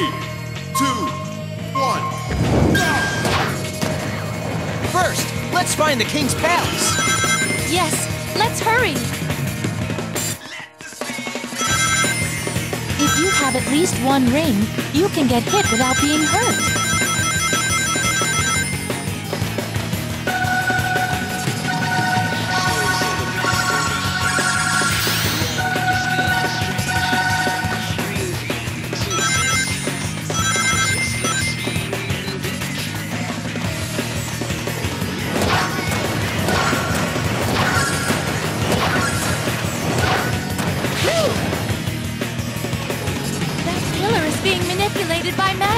Three, two, one, go! First, let's find the king's palace. Yes, let's hurry. If you have at least one ring, you can get hit without being hurt. Being manipulated by magic.